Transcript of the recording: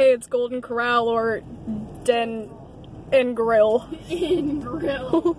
hey, it's Golden Corral or Den and Grill. In grill.